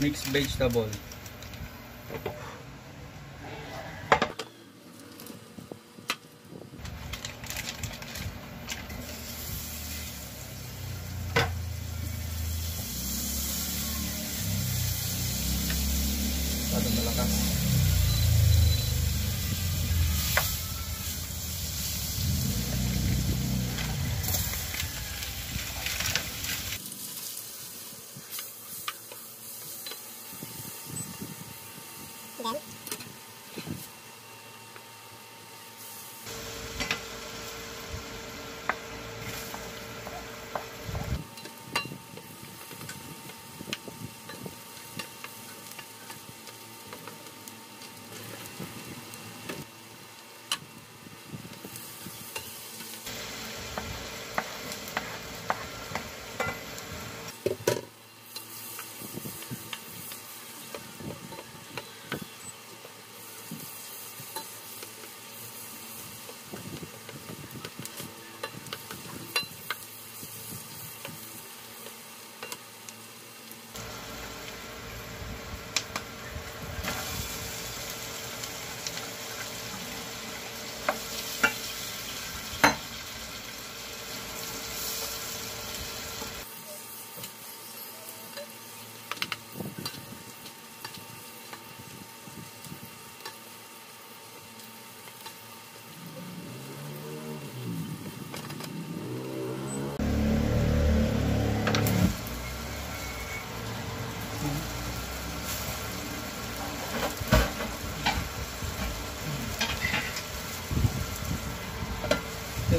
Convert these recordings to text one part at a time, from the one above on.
Mixed vegetable. Masyadong malakas.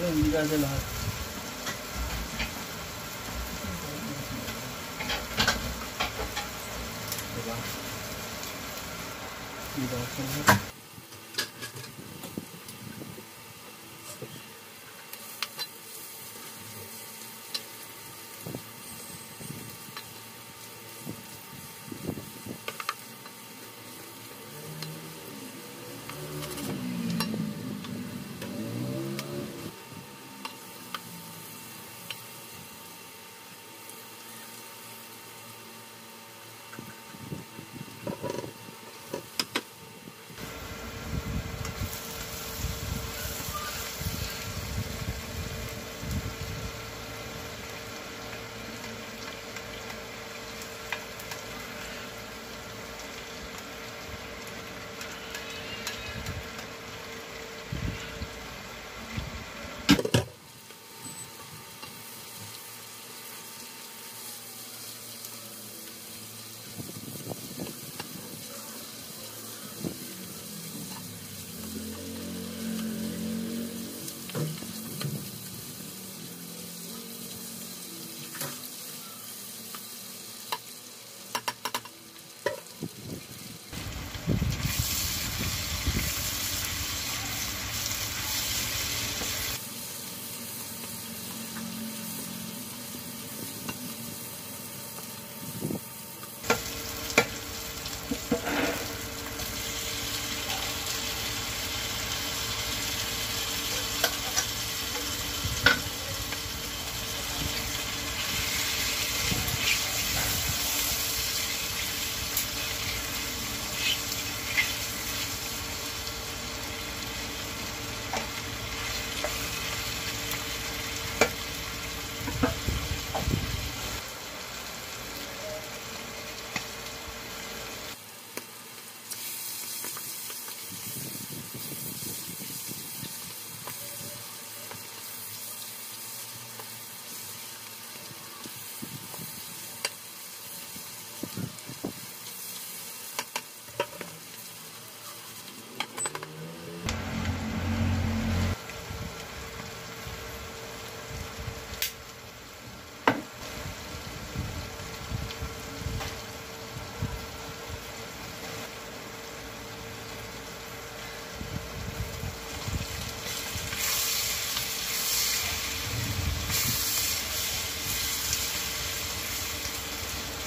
ना you guys are not. Diba? Diba? Diba?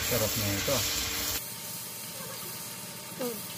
Sarap na ito. mm.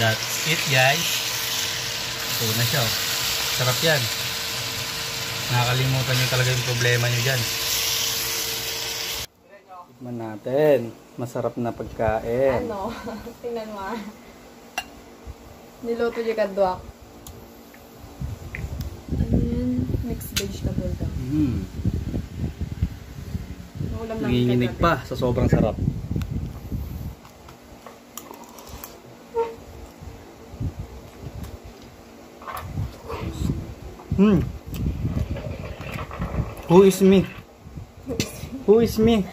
That's it guys. Ito na siya. oh. Sarap yan. Nakakalimutan nyo talaga yung problema nyo dyan. Tikman natin. Masarap na pagkain. Ano? Tingnan mo ah. Niluto yung kadwak. Ano yun? Mixed vegetable daw. Mm. Nanginginig pa sa sobrang sarap. Hmm. Who is me? Who is me?